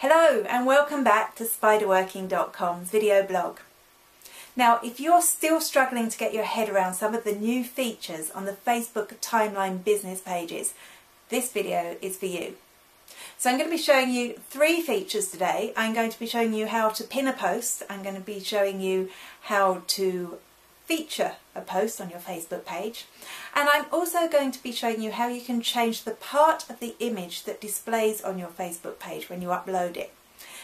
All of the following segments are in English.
Hello and welcome back to spiderworking.com's video blog. Now if you're still struggling to get your head around some of the new features on the Facebook timeline business pages, this video is for you. So I'm going to be showing you three features today. I'm going to be showing you how to pin a post. I'm going to be showing you how to feature a post on your Facebook page. And I'm also going to be showing you how you can change the part of the image that displays on your Facebook page when you upload it.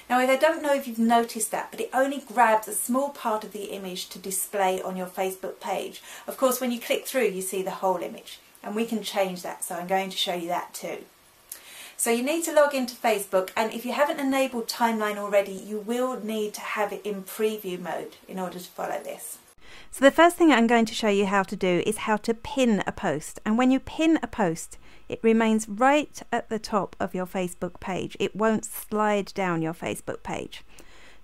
Now I don't know if you've noticed that, but it only grabs a small part of the image to display on your Facebook page. Of course, when you click through, you see the whole image, and we can change that, so I'm going to show you that too. So you need to log into Facebook, and if you haven't enabled Timeline already, you will need to have it in preview mode in order to follow this. So the first thing I'm going to show you how to do is how to pin a post. And when you pin a post, it remains right at the top of your Facebook page. It won't slide down your Facebook page.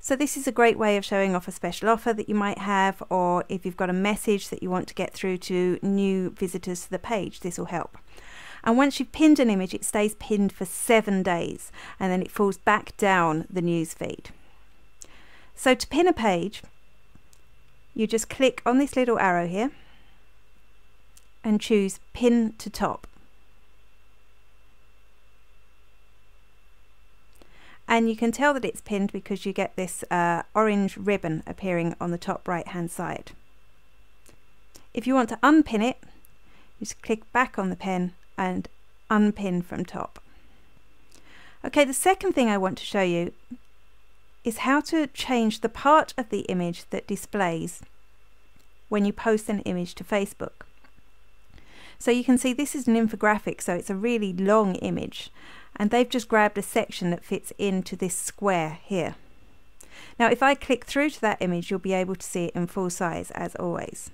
So this is a great way of showing off a special offer that you might have or if you've got a message that you want to get through to new visitors to the page, this will help. And once you've pinned an image, it stays pinned for seven days and then it falls back down the news feed. So to pin a page, you just click on this little arrow here and choose pin to top. And you can tell that it's pinned because you get this uh, orange ribbon appearing on the top right hand side. If you want to unpin it, just click back on the pin and unpin from top. Okay, the second thing I want to show you is how to change the part of the image that displays when you post an image to Facebook. So you can see this is an infographic, so it's a really long image, and they've just grabbed a section that fits into this square here. Now if I click through to that image, you'll be able to see it in full size as always.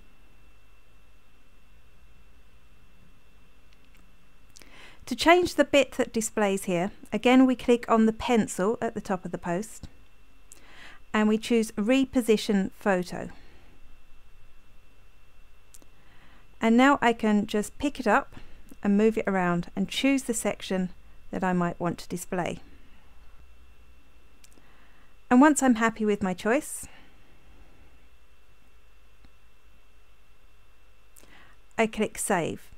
To change the bit that displays here, again we click on the pencil at the top of the post and we choose reposition photo. And now I can just pick it up and move it around and choose the section that I might want to display. And once I'm happy with my choice, I click Save.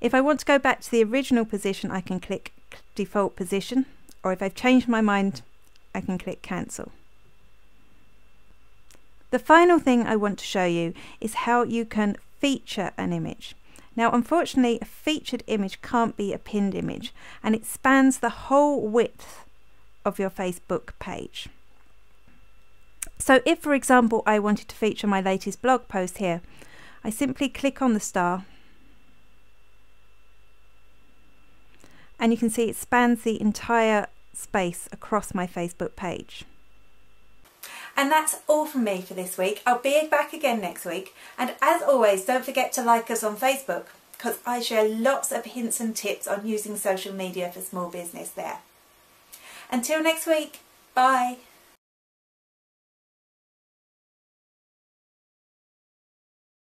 If I want to go back to the original position, I can click Default Position, or if I've changed my mind, I can click Cancel. The final thing I want to show you is how you can feature an image. Now unfortunately a featured image can't be a pinned image and it spans the whole width of your Facebook page. So if for example I wanted to feature my latest blog post here, I simply click on the star and you can see it spans the entire space across my Facebook page. And that's all from me for this week. I'll be back again next week. And as always, don't forget to like us on Facebook because I share lots of hints and tips on using social media for small business there. Until next week, bye.